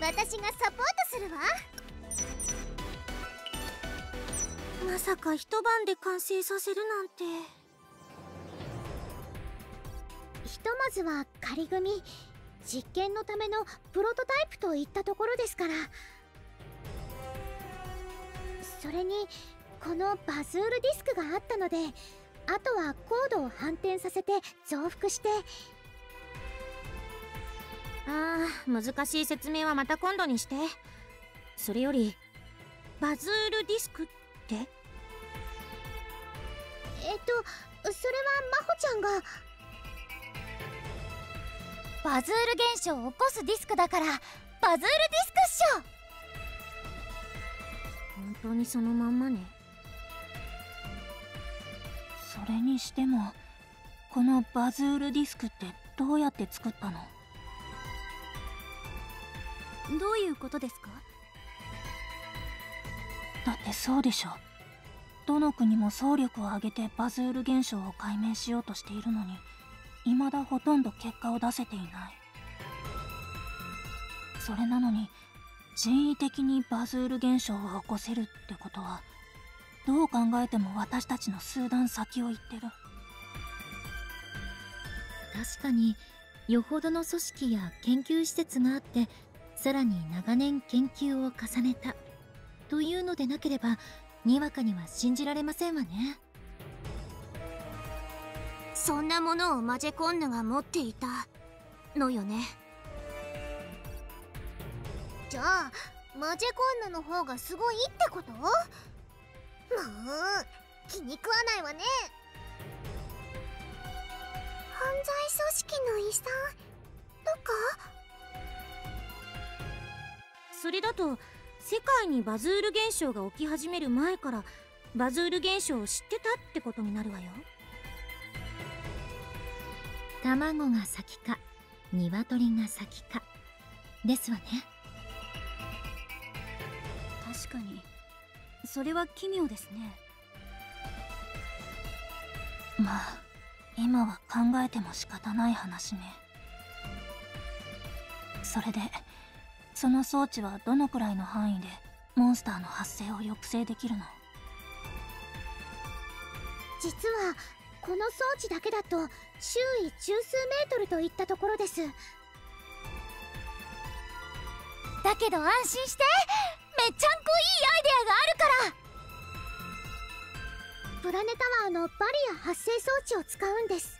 私がサポートするわ。まさか一晩で完成させるなんて。ひとまずは仮組。実験のためのプロトタイプといったところですから。それにこのバズールディスクがあったのであとはコードを反転させて増幅してああ難しい説明はまた今度にして。それよりバズールディスクって？えっとそれは真帆ちゃんが。バズール現象を起こすディスクだからバズールディスクっしょ！本当にそのまんまね。それにしてもこのバズールディスクってどうやって作ったの？どういうことですか？だってそうでしょ。どの国も総力を挙げてバズール現象を解明しようとしているのに未だほとんど結果を出せていない。それなのに人為的にバズール現象を起こせるってことはどう考えても私たちの数段先を行ってる。確かによほどの組織や研究施設があってさらに長年研究を重ねた。というのでなければにわかには信じられませんわね。そんなものをマジェコンヌが持っていた。のよね。じゃあマジェコンヌの方がすごいってこと？もう気に食わないわね。犯罪組織の遺産？とか？それだと世界にバズール現象が起き始める前からバズール現象を知ってたってことになるわよ。卵が先か鶏が先かですわね。確かに。それは奇妙ですね。まあ今は考えても仕方ない話ね。それでその装置はどのくらいの範囲でモンスターの発生を抑制できるの？実はこの装置だけだと周囲十数メートルといったところです。だけど安心してめっちゃんこいいアイデアがあるから。プラネタワーのバリア発生装置を使うんです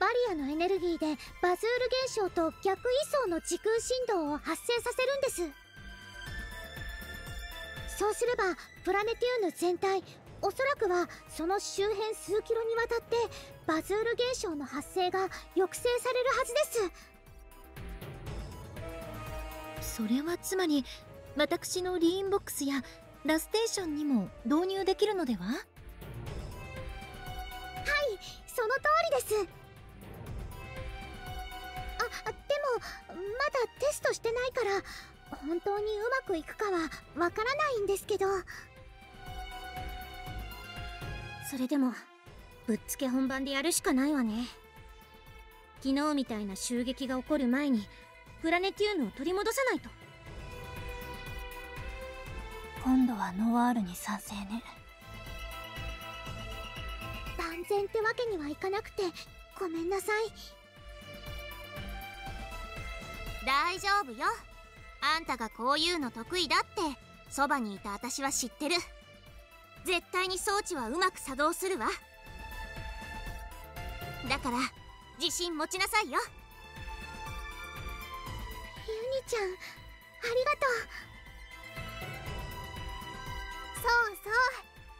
バリアのエネルギーでバズール現象と逆位相の時空振動を発生させるんです。そうすればプラネティウム全体おそらくはその周辺数キロにわたってバズール現象の発生が抑制されるはずです。それはつまり私のリーンボックスやラステーションにも導入できるのでは？はいその通りですまだテストしてないから本当にうまくいくかはわからないんですけど。それでもぶっつけ本番でやるしかないわね。昨日みたいな襲撃が起こる前にプラネティウムを取り戻さないと。今度はノワールに賛成ね。万全ってわけにはいかなくてごめんなさい大丈夫よ。あんたがこういうの得意だってそばにいた私は知ってる。絶対に装置はうまく作動するわ。だから自信持ちなさいよ。ユニちゃんありがとう。そうそう。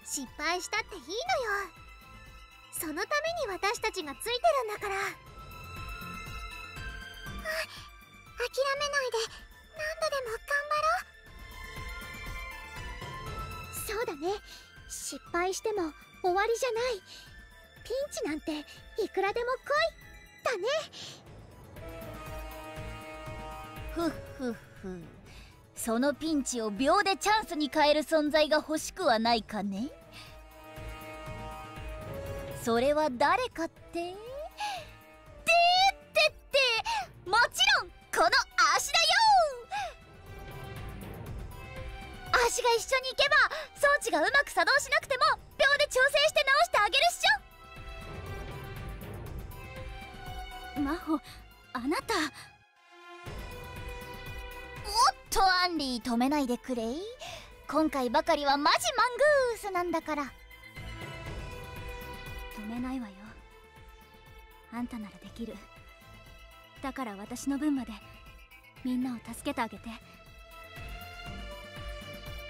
失敗したっていいのよ。そのために私たちがついてるんだから。あ諦めないで何度でも頑張ろう。そうだね。失敗しても終わりじゃない。ピンチなんていくらでも来いだね。ふっふっふ。そのピンチを秒でチャンスに変える存在が欲しくはないかね。それは誰かって？でってって！もちろんチがうまく作動しなくても秒で調整して直してあげるっしょ。真帆あなた。おっとアンリー止めないでくれ。い今回ばかりはマジマングースなんだから。止めないわよ。あんたならできるだから私の分までみんなを助けてあげて。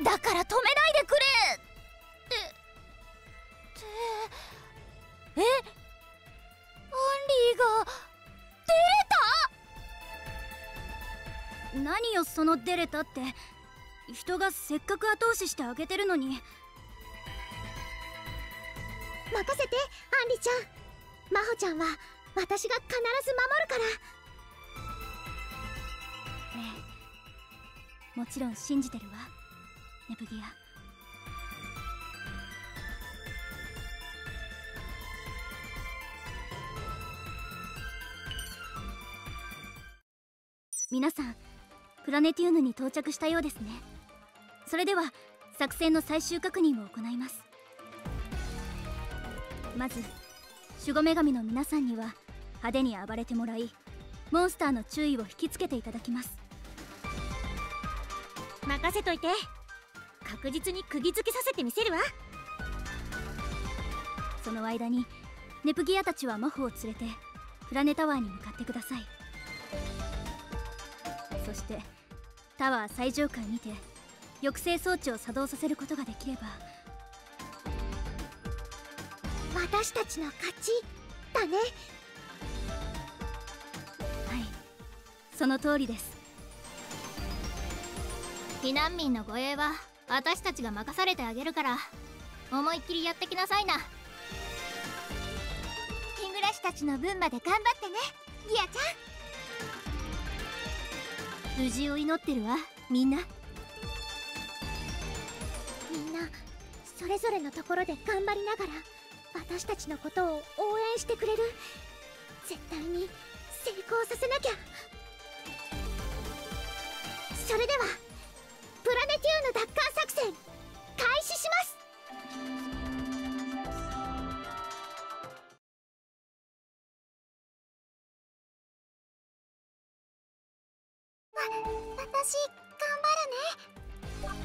だから止めないでくれって。えアンリーが出れた？何よその出れたって。人がせっかく後押ししてあげてるのに。任せてアンリちゃん。真帆ちゃんは私が必ず守るから。ええ。もちろん信じてるわネプギア皆さんプラネティウヌに到着したようですね。それでは作戦の最終確認を行います。まず守護女神の皆さんには派手に暴れてもらいモンスターの注意を引きつけていただきます。任せといて。確実に釘付けさせてみせるわ。その間にネプギアたちはマホを連れてプラネタワーに向かってください。そしてタワー最上階にて抑制装置を作動させることができれば。私たちの勝ちだね。はい。その通りです。避難民の護衛は私たちが任されてあげるから。思いっきりやってきなさいな。日暮らしたちの分まで頑張ってね。ギアちゃん。無事を祈ってるわ。みんな。みんなそれぞれのところで頑張りながら私たちのことを応援してくれる。絶対に成功させなきゃ。それではプラネティウヌ奪還作張るね。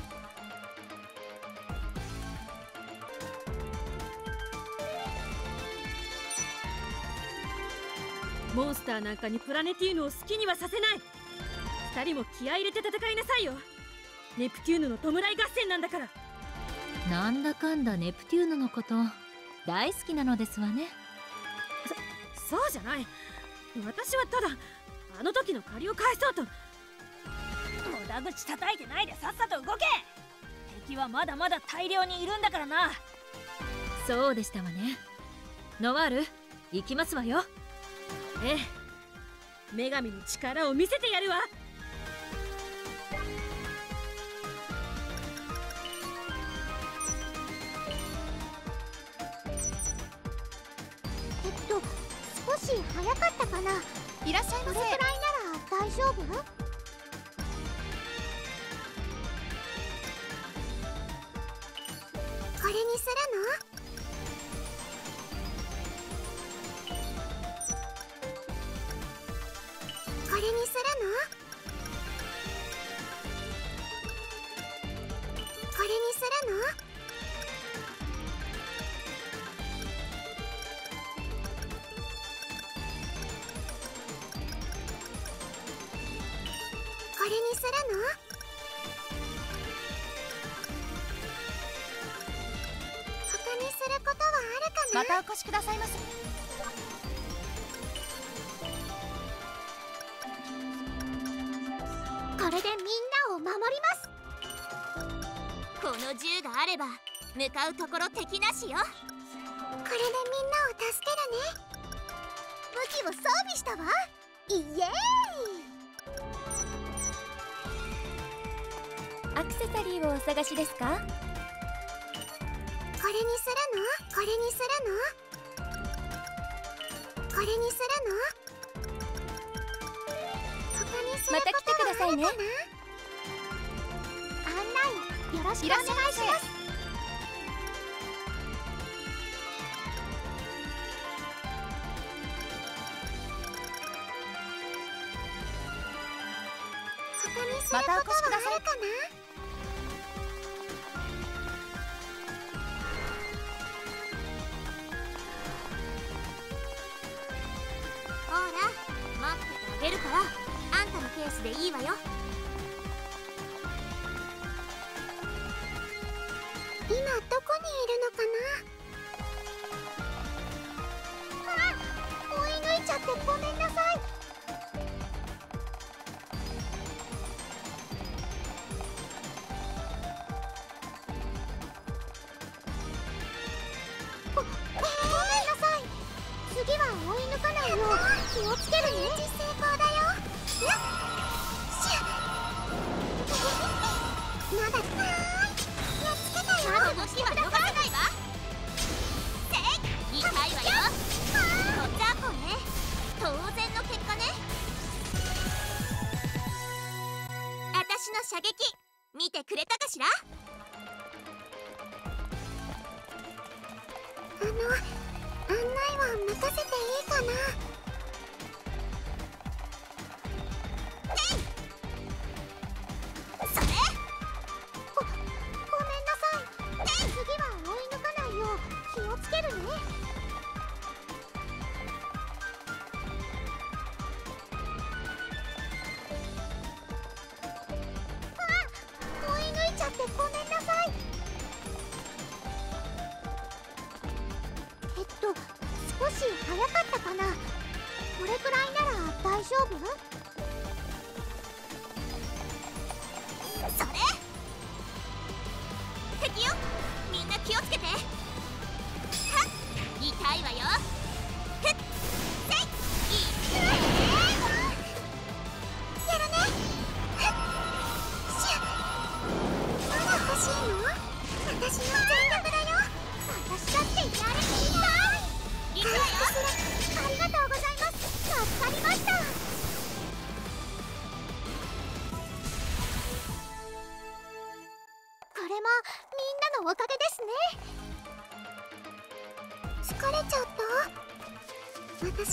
モンスターなんかにプラネティウヌを好きにはさせない。二人も気合い入れて戦いなさいよ。ネプテューヌの弔い合戦なんだから。なんだかんだネプテューヌのこと大好きなのですわね。そうじゃない。私はただあの時の借りを返そうと無駄口叩いてないでさっさと動け。敵はまだまだ大量にいるんだからな。そうでしたわね。ノワール行きますわよ。ええ。女神の力を見せてやるわ。えっと少し早かったかな。いらっしゃいませ。これくらいなら大丈夫？するの。れにするの？これにするの？これにするの？また来てくださいね案内よろしくお願いします。またお越しくださいかな？からあんたのペースでいいわよ。今どこにいるのかな？あ追い抜いちゃってごめんな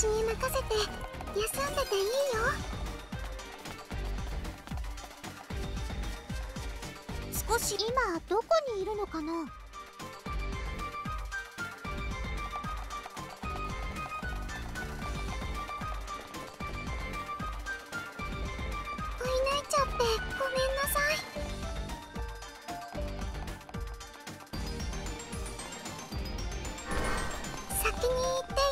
私に任せて休んでていいよ。し今どこにいるのかな？ちゃってごめんなさい。先に行って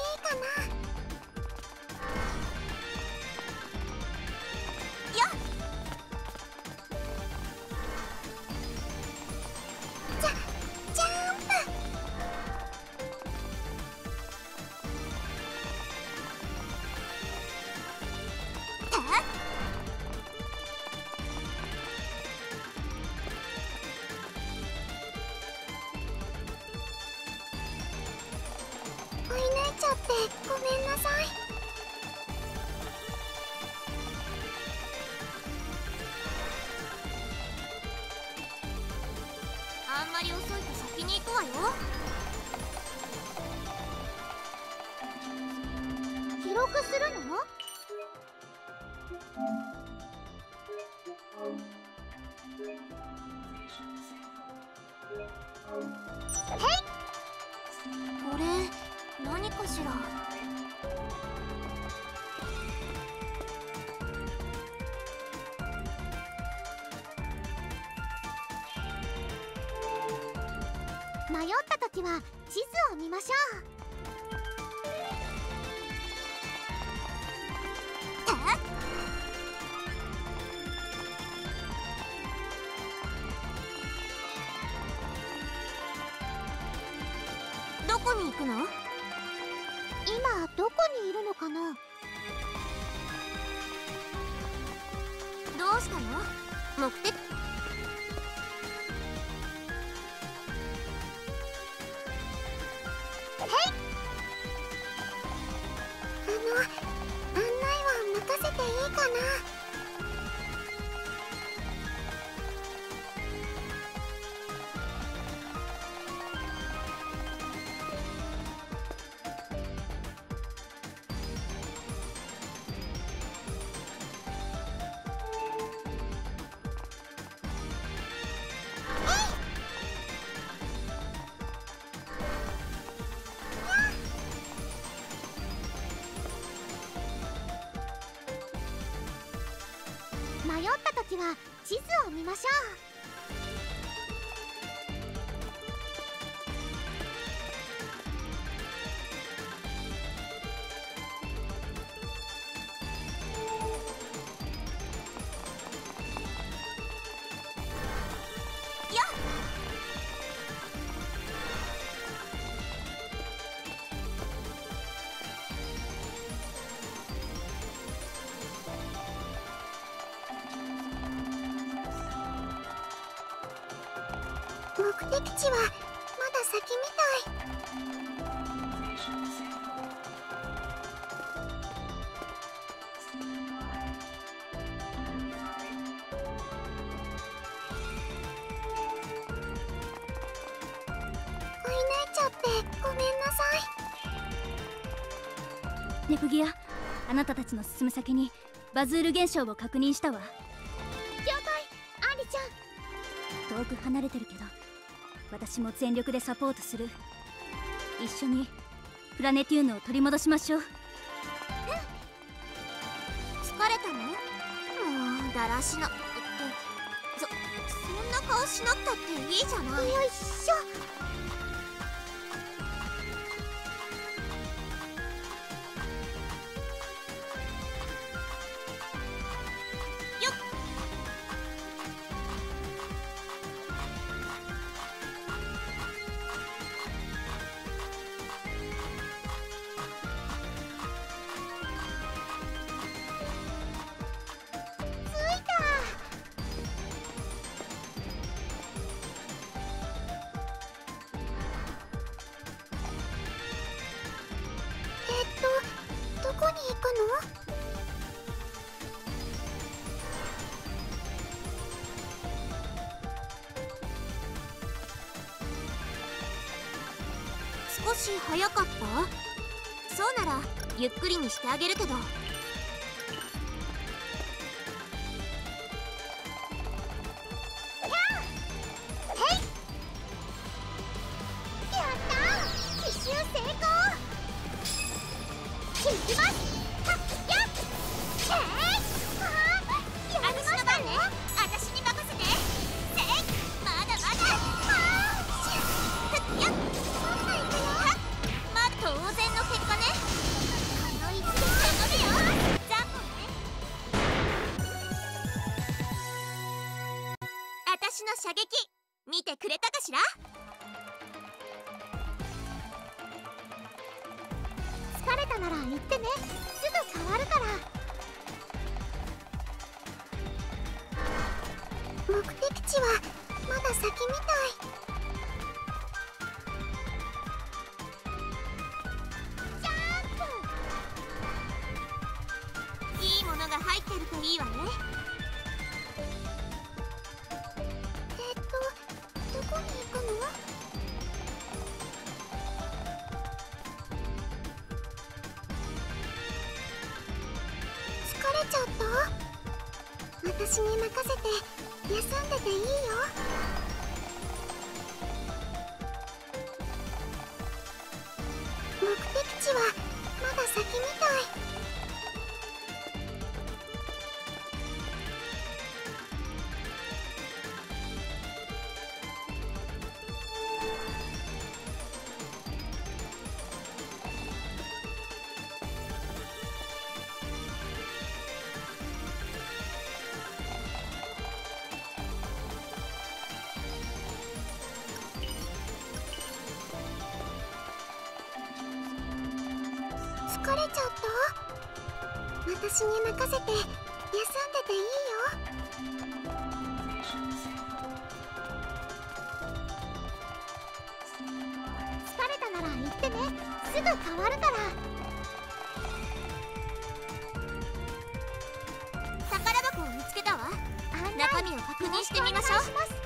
時は地図を見ましょう。どこに行くの？今どこにいるのかな？どうしたの？目的？地図を見ましネプギアあなたたちの進む先にバズール現象を確認したわ。了解アリちゃん。遠く離れてるけど私も全力でサポートする。一緒にプラネテューヌを取り戻しましょう。疲れたの？もうだらしな。ってそそんな顔しなくたっていいじゃない。よいしょしてあげるけど。私に任せて休んでていいよ。私に任せて休んでていいよ。疲れたなら行ってね。すぐ変わるから。宝箱を見つけたわ。中身を確認してみましょう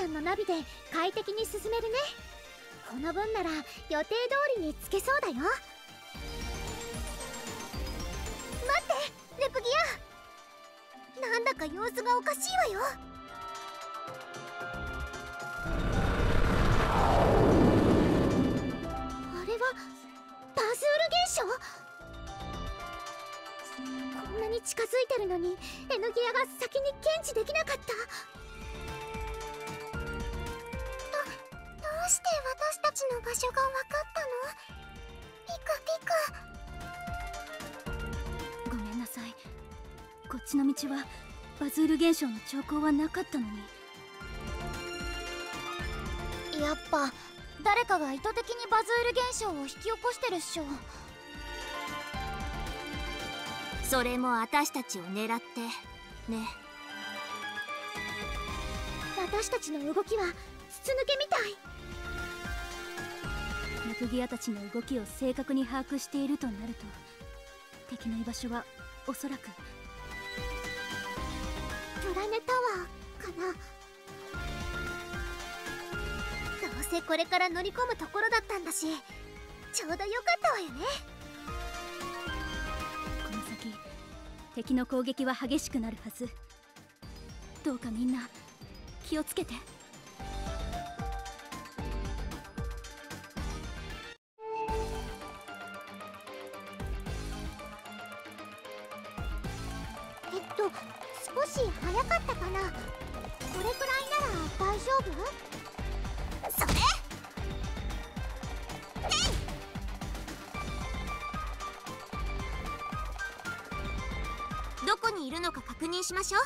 ちゃんのナビで快適に進めるね。この分なら予定通りにつけそうだよ。待ってレプギア。なんだか様子がおかしいわよ。あれはバズール現象？こんなに近づいてるのにエヌギアが先に検知できなかった。うして私たちの場所が分かったの？ピカピカ。ごめんなさい。こっちの道はバズール現象の兆候はなかったのに。やっぱ誰かが意図的にバズール現象を引き起こしてるっしょ。それも私たちを狙って。ね。私たちの動きは筒抜けみたい。レプギアたちの動きを正確に把握しているとなると敵の居場所はおそらく。プラネタワーかな。どうせこれから乗り込むところだったんだしちょうどよかったわよね。この先敵の攻撃は激しくなるはず。どうかみんな気をつけてそれ。どこにいるのか確認しましょう。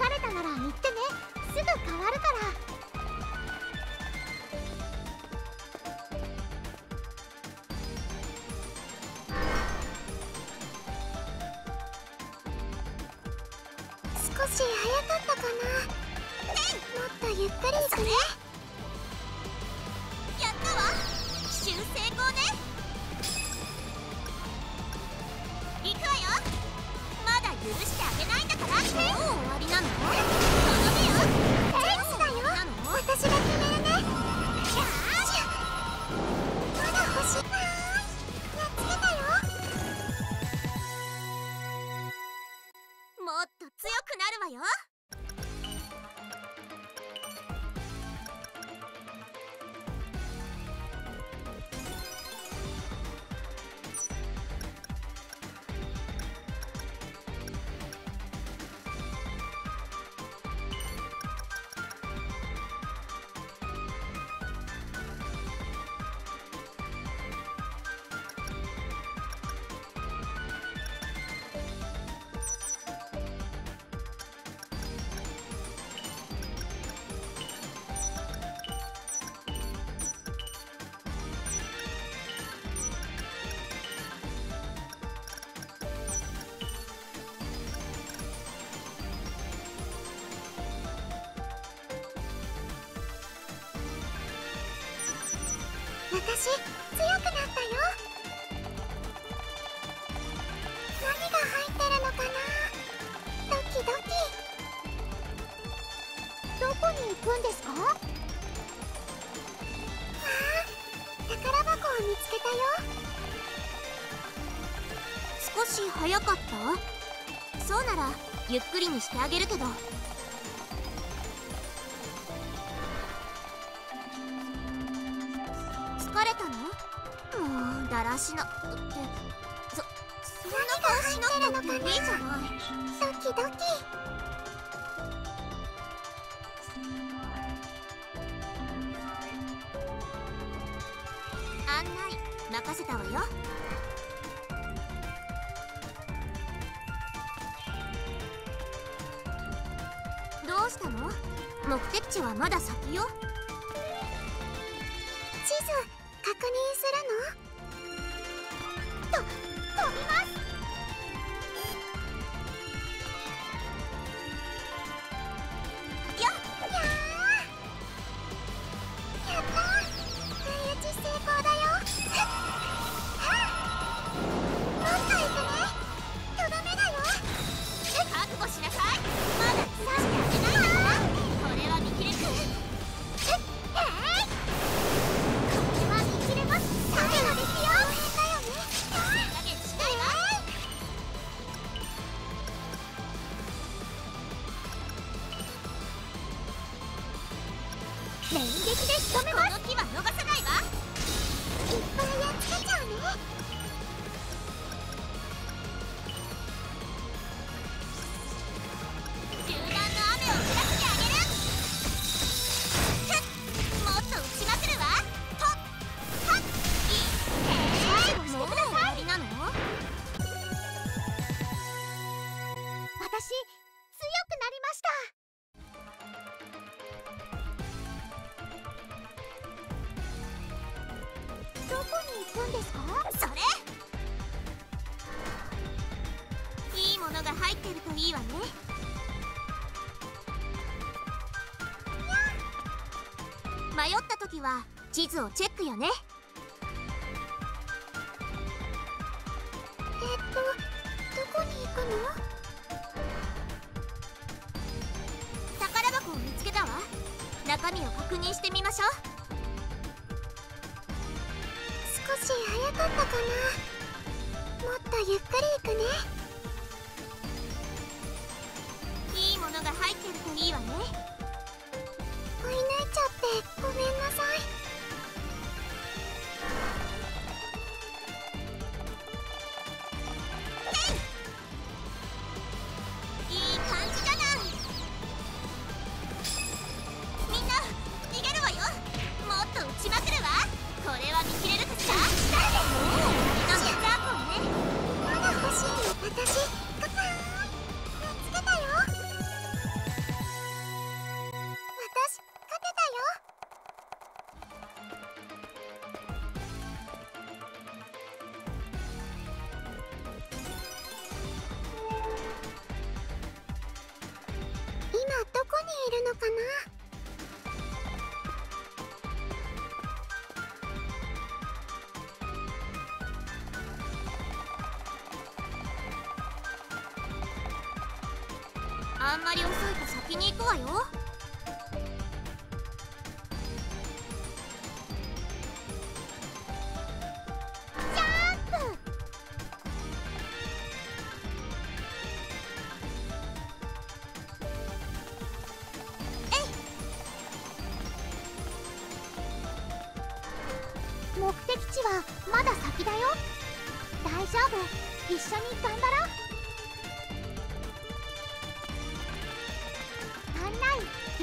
疲れたなら行ってね。すぐ変わるから。私強くなったよ。何が入ってるのかな。ドキドキ。どこに行くんですか？わあ宝箱を見つけたよ。少し早かった？そうならゆっくりにしてあげるけど。まだ先よ。地図をチェックよね。えっとどこに行くの？宝箱を見つけたわ。中身を確認してみましょう。少し早かったかな。もっとゆっくり行くね。いいものが入ってるといいわね。追い抜いちゃってごめんな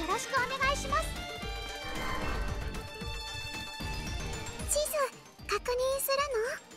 ろしくお願いします。地図確認するの？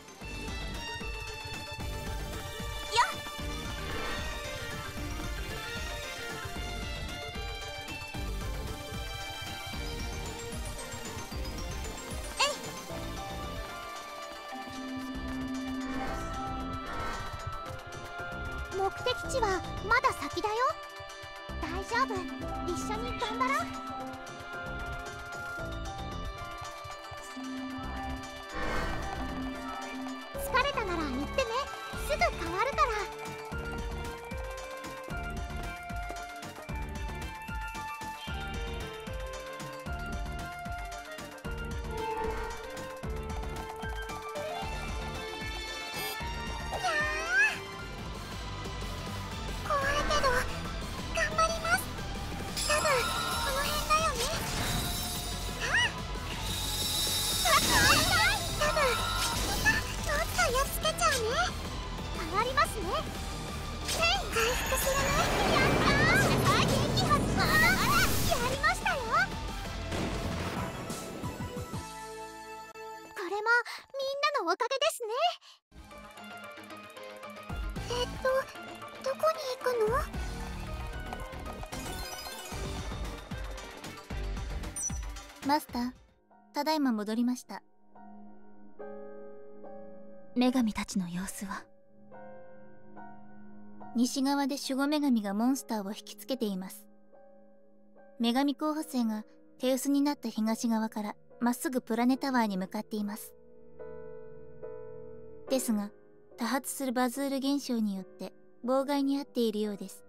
マスター。ただいま戻りました。女神たちの様子は。西側で守護女神がモンスターを引きつけています。女神候補生が手薄になった東側からまっすぐプラネタワーに向かっています。ですが多発するバズール現象によって妨害に遭っているようです。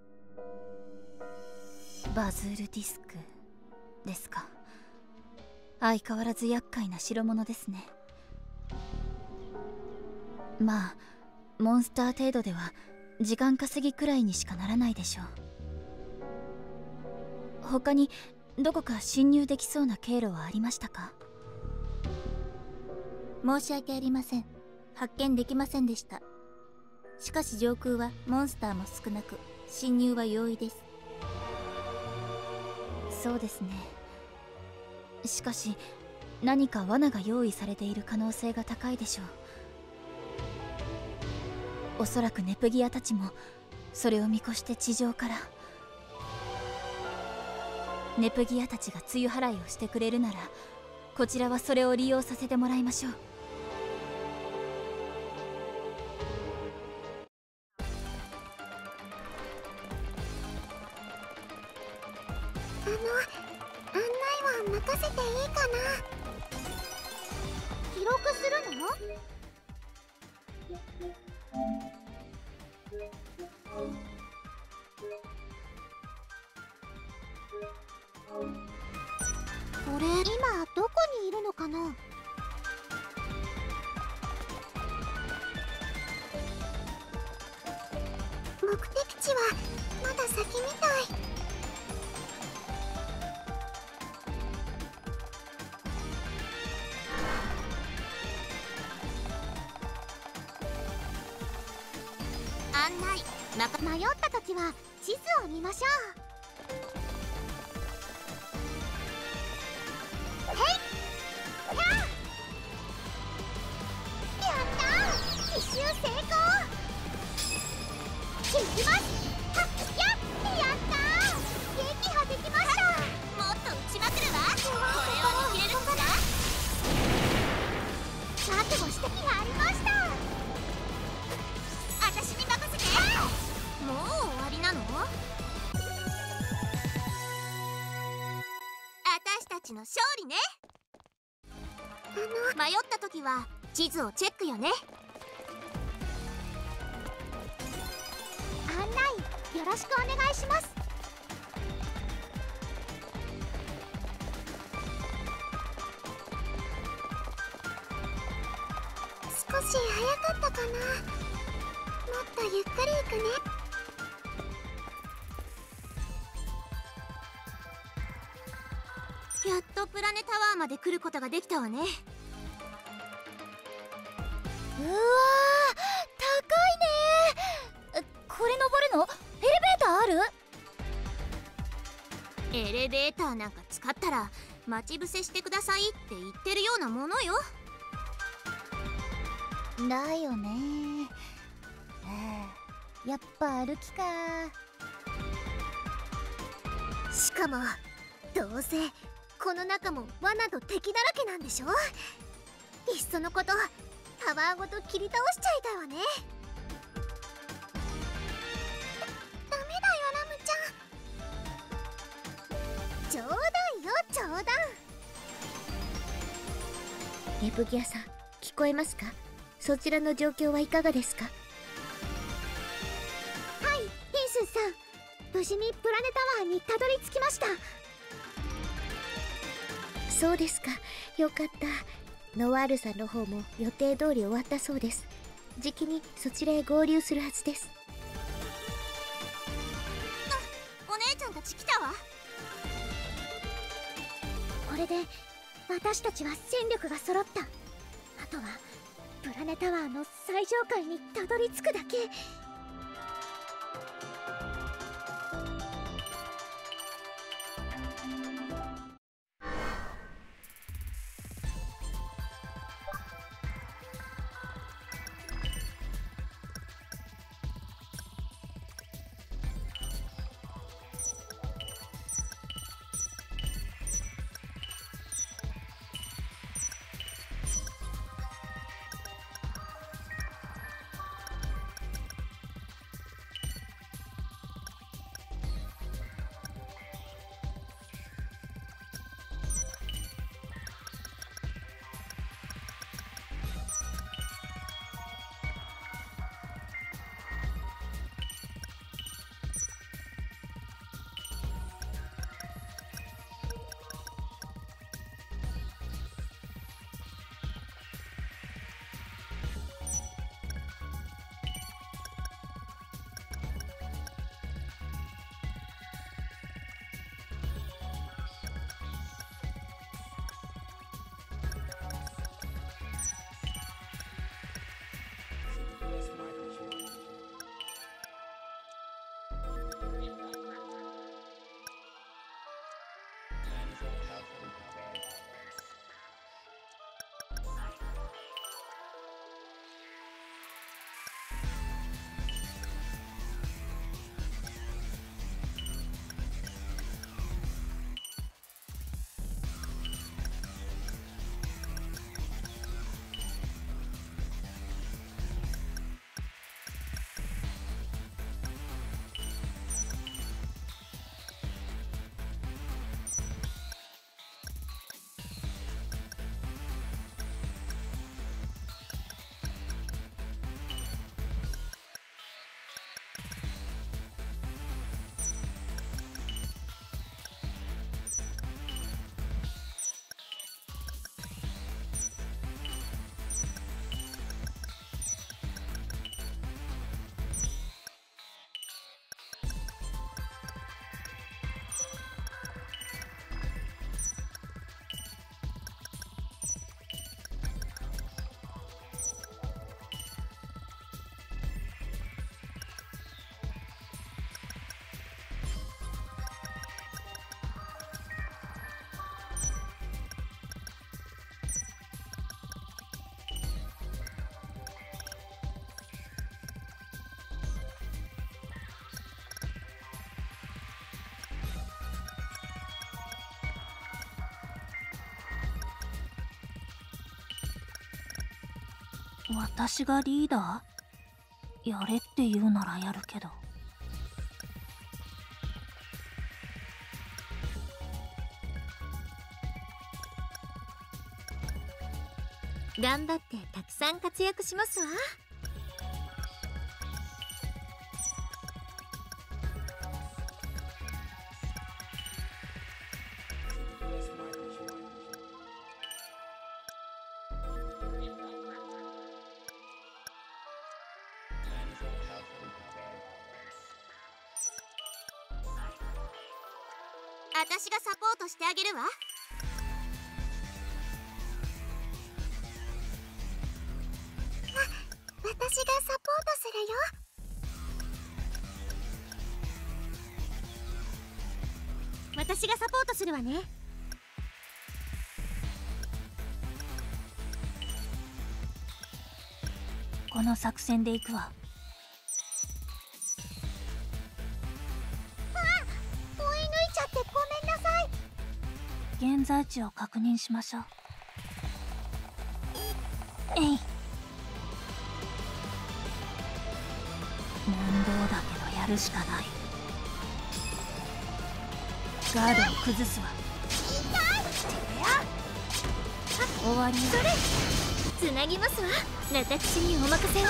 バズールディスクですか。相変わらず厄介な代物ですね。まあモンスター程度では時間稼ぎくらいにしかならないでしょう。他にどこか侵入できそうな経路はありましたか？申し訳ありません。発見できませんでした。しかし上空はモンスターも少なく侵入は容易です。そうですねしかし何か罠が用意されている可能性が高いでしょう。おそらくネプギアたちもそれを見越して地上からネプギアたちが梅雨払いをしてくれるならこちらはそれを利用させてもらいましょう。これ今どこにいるのかな？目的地はまだ先みたい。案内。迷った時は地図を見ましょう。きますはっややった撃破できましたもっと撃ちまくるわこれを見切れるかな覚悟した気がありました私に任せてもう終わりなの私たちの勝利ねあの。迷った時は地図をチェックよね。ろしくお願いします。少し早かったかな。もっとゆっくり行くね。やっとプラネタワーまで来ることができたわね。エレベーターなんか使ったら待ち伏せしてくださいって言ってるようなものよ。だよね。やっぱ歩きか。しかもどうせこの中も罠と敵だらけなんでしょ？いっそのことタワーごと切り倒しちゃいたいわね。冗談ネプギアさん聞こえますか？そちらの状況はいかがですか？はいヒンスンさん。無事にプラネタワーにたどり着きました。そうですか。よかった。ノワールさんの方も予定通り終わったそうです。じきにそちらへ合流するはずです。お姉ちゃんたち来たわこれで私たちは戦力が揃った。あとはプラネタワーの最上階にたどり着くだけ。House. 私がリーダー？やれって言うならやるけど。頑張ってたくさん活躍しますわ。してあげるわ。わ私がサポートするよ。私がサポートするわね。この作戦で行くわ現在地を確認しましょう。えい。面倒だけどやるしかない。ガードを崩すわ。終わりよ。つなぎますわ。私にお任せを。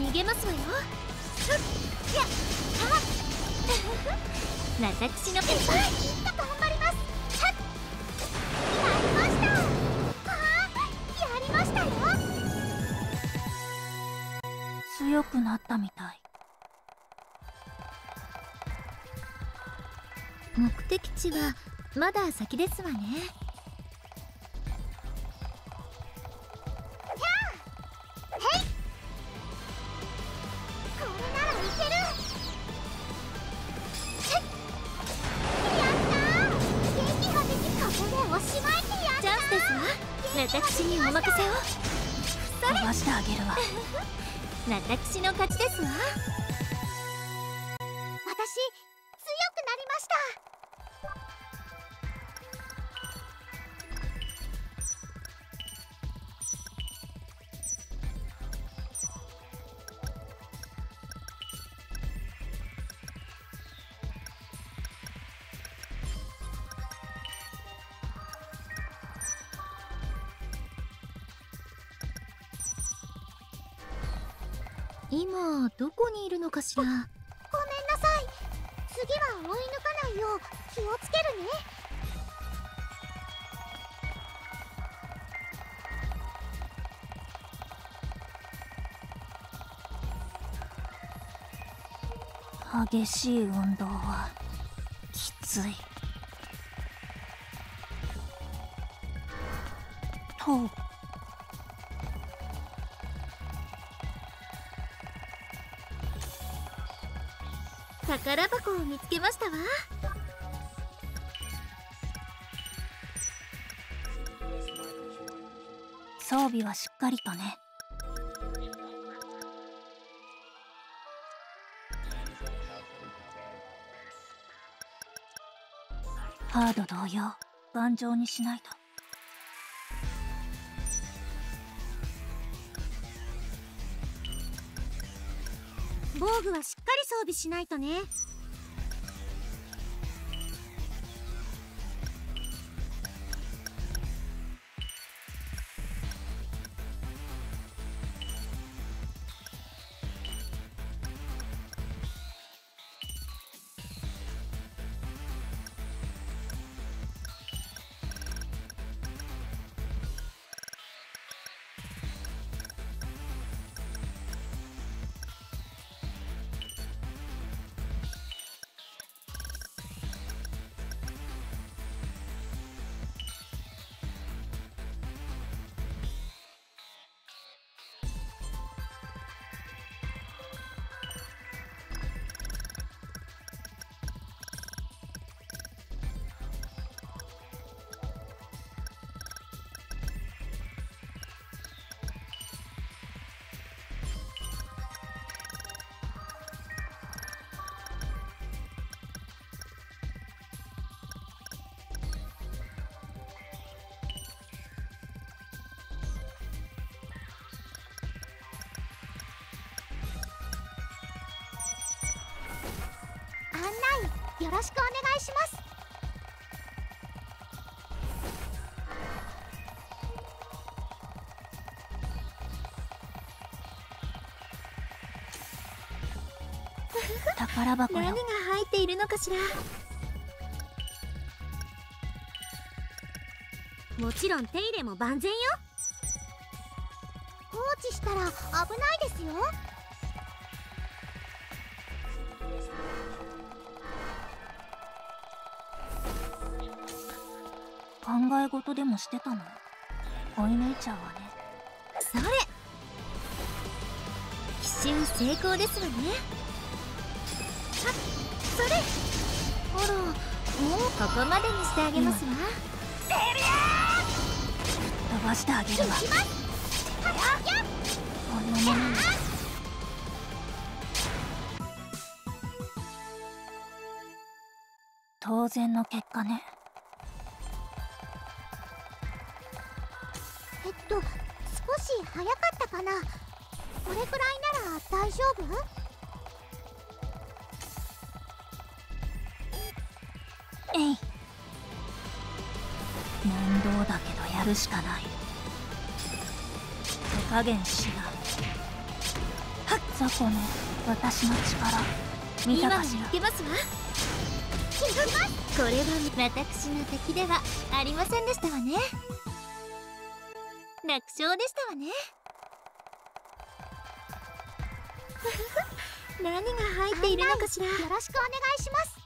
逃げますわよ。私のペース頑強くなったみたい。目的地はまだ先ですわね。強くなりました。今どこにいるのかしら？気をつけるね。激しい運動はきつい。と宝箱を見つけましたわ。備はしっかりとね。ハード同様頑丈にしないと。防具はしっかり装備しないとね。よろしくお願いします。宝箱よ。何が入っているのかしら？もちろん手入れも万全よ。放置したら危ないですよえ事でもしてたの？追い抜いちゃうわね。それ。奇襲成功ですわね。それ。あらもうここまでにしてあげますわ。飛ばしてあげるわ。行きますこんなものに当然の結果ね早かったかな？これくらいなら大丈夫？えい。面倒だけどやるしかない。手加減しな。はっ雑魚ね私の力見た今のかしら。いけますわ。これは私の敵ではありませんでしたわね楽勝でしたわね。何が入っているのかしら？よろしくお願いします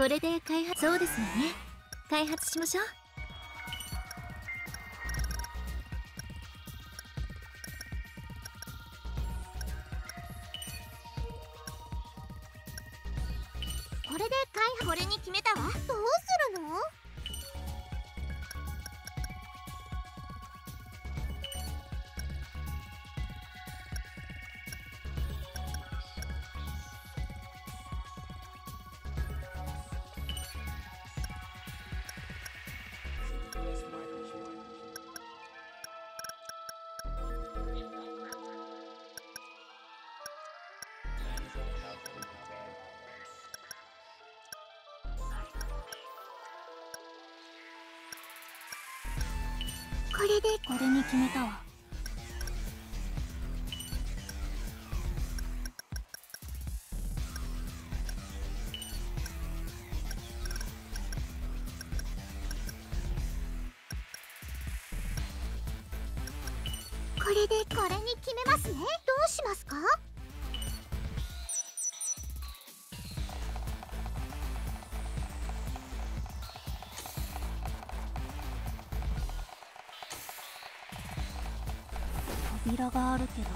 これで開発そうですよね。開発しましょう。決めますね。どうしますか？扉があるけど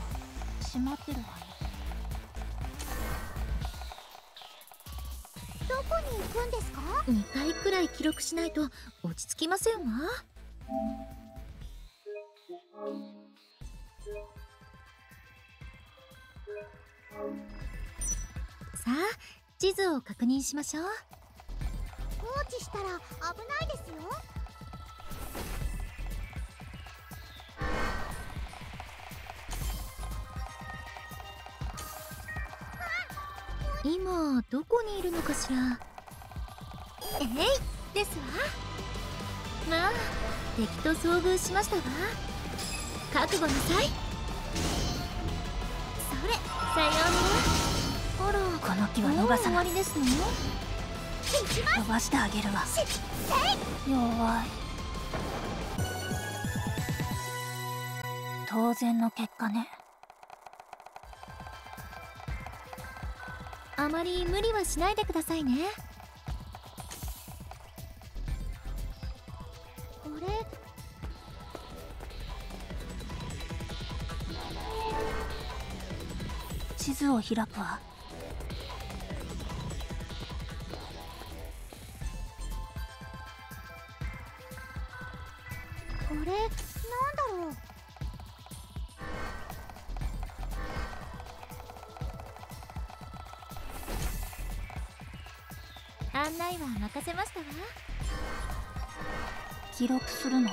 閉まってるわねどこに行くんですか？2回くらい記録しないと落ち着きませんわさあ地図を確認しましょう。放置したら危ないですよ。今どこにいるのかしら？えいですわ。まあ敵と遭遇しましたわ。覚悟なさいさようなら。あらこの木は伸ばさない。ですの飛ばしてあげるわ。弱い。当然の結果ね。あまり無理はしないでくださいね。を開くわ。これなんだろう？案内は任せましたわ。記録するの？